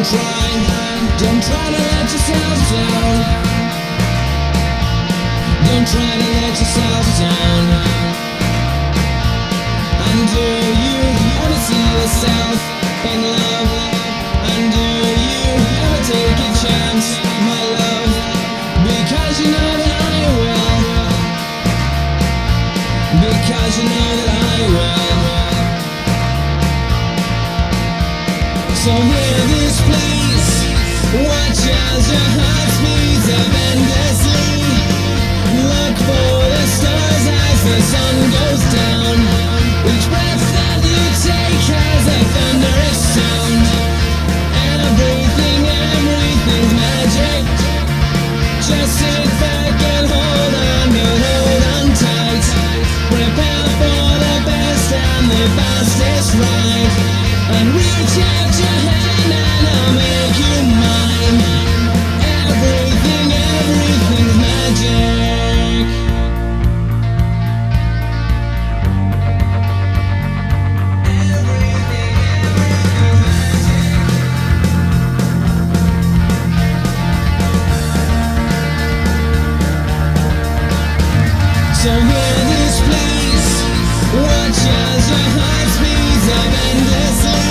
Don't try, don't try to let yourself down Don't try to let yourself down And do you ever see yourself in love? And do you ever take a chance, my love? Because you know that I will Because you know that I will So hear Watch as your heart speeds Look for the stars as the sun goes down. Each breath that you take has a thunderous sound. Everything, everything's magic. Just sit back and hold on, but hold on tight. Prepare for the best and the fastest ride. And reach out your So hear this place Watch as your heart speeds up endlessly